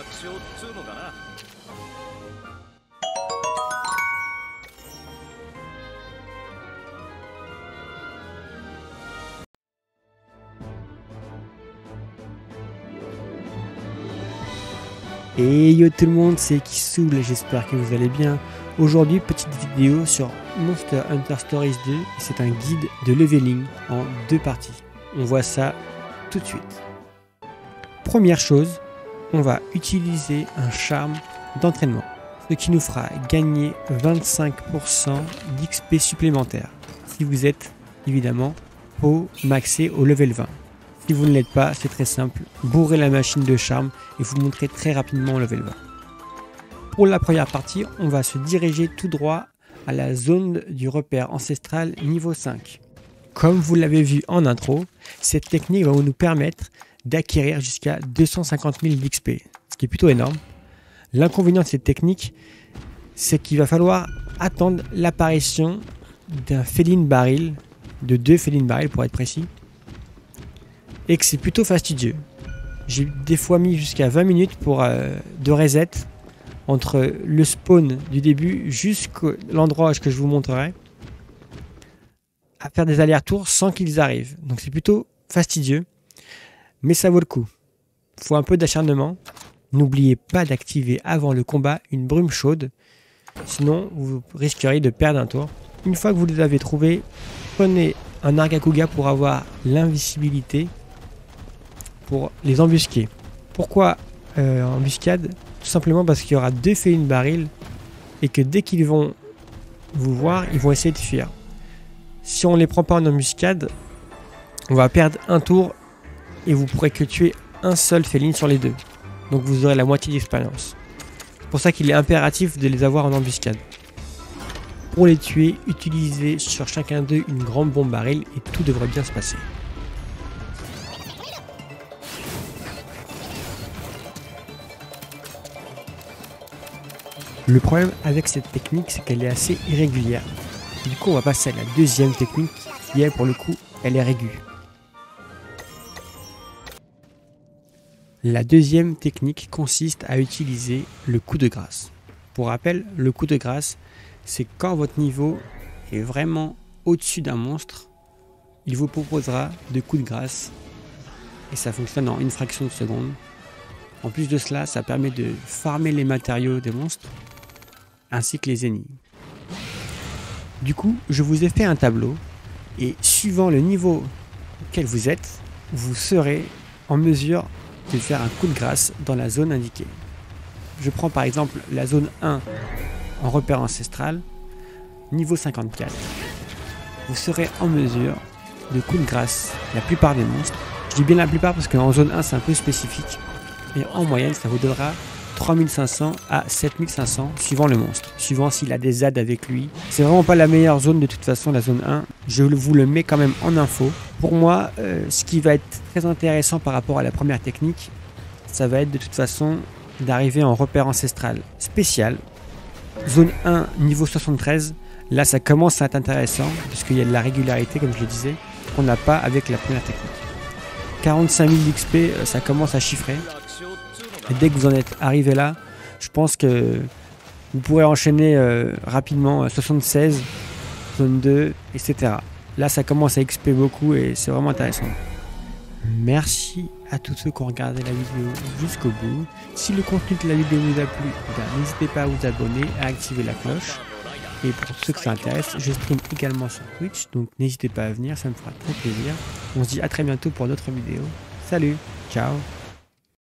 勝っつうのかな Et yo tout le monde, c'est Kissoul, j'espère que vous allez bien. Aujourd'hui, petite vidéo sur Monster Hunter Stories 2, et c'est un guide de leveling en deux parties. On voit ça tout de suite. Première chose, on va utiliser un charme d'entraînement, ce qui nous fera gagner 25% d'XP supplémentaire, si vous êtes évidemment au maxé au level 20. Si vous ne l'êtes pas, c'est très simple. Bourrez la machine de charme et vous montrez très rapidement au level 20. Pour la première partie, on va se diriger tout droit à la zone du repère ancestral niveau 5. Comme vous l'avez vu en intro, cette technique va nous permettre d'acquérir jusqu'à 250 000 d'XP, ce qui est plutôt énorme. L'inconvénient de cette technique, c'est qu'il va falloir attendre l'apparition d'un féline baril, de deux félines barils pour être précis, et que c'est plutôt fastidieux. J'ai des fois mis jusqu'à 20 minutes pour euh, de reset entre le spawn du début jusqu'à l'endroit que je vous montrerai à faire des allers-retours sans qu'ils arrivent. Donc c'est plutôt fastidieux, mais ça vaut le coup. Faut un peu d'acharnement. N'oubliez pas d'activer avant le combat une brume chaude, sinon vous risqueriez de perdre un tour. Une fois que vous les avez trouvés, prenez un Argakuga pour avoir l'invisibilité pour les embusquer. Pourquoi euh, embuscade? Tout simplement parce qu'il y aura deux félines barils et que dès qu'ils vont vous voir, ils vont essayer de fuir. Si on les prend pas en embuscade, on va perdre un tour et vous pourrez que tuer un seul féline sur les deux. Donc vous aurez la moitié d'expérience. C'est pour ça qu'il est impératif de les avoir en embuscade. Pour les tuer, utilisez sur chacun d'eux une grande bombe baril et tout devrait bien se passer. Le problème avec cette technique, c'est qu'elle est assez irrégulière. Du coup, on va passer à la deuxième technique qui est pour le coup, elle est régule. La deuxième technique consiste à utiliser le coup de grâce. Pour rappel, le coup de grâce, c'est quand votre niveau est vraiment au-dessus d'un monstre, il vous proposera de coups de grâce et ça fonctionne en une fraction de seconde. En plus de cela, ça permet de farmer les matériaux des monstres ainsi que les ennemis. Du coup, je vous ai fait un tableau et suivant le niveau auquel vous êtes, vous serez en mesure de faire un coup de grâce dans la zone indiquée. Je prends par exemple la zone 1 en repère ancestral, niveau 54. Vous serez en mesure de coup de grâce la plupart des monstres. Je dis bien la plupart parce qu'en zone 1 c'est un peu spécifique. Et en moyenne ça vous donnera 3500 à 7500 suivant le monstre, suivant s'il a des ZAD avec lui. C'est vraiment pas la meilleure zone de toute façon la zone 1. Je vous le mets quand même en info. Pour moi, euh, ce qui va être très intéressant par rapport à la première technique, ça va être de toute façon d'arriver en repère ancestral spécial. Zone 1 niveau 73, là ça commence à être intéressant puisqu'il y a de la régularité comme je le disais qu'on n'a pas avec la première technique. 45 000 d'XP, ça commence à chiffrer. Dès que vous en êtes arrivé là, je pense que vous pourrez enchaîner euh, rapidement 76, zone 2, etc. Là, ça commence à XP beaucoup et c'est vraiment intéressant. Merci à tous ceux qui ont regardé la vidéo jusqu'au bout. Si le contenu de la vidéo vous a plu, eh n'hésitez pas à vous abonner, à activer la cloche. Et pour ceux que ça intéresse, je stream également sur Twitch, donc n'hésitez pas à venir, ça me fera très plaisir. On se dit à très bientôt pour d'autres vidéos. Salut, ciao